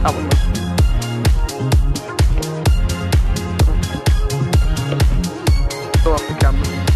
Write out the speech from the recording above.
probably. Go off the camera.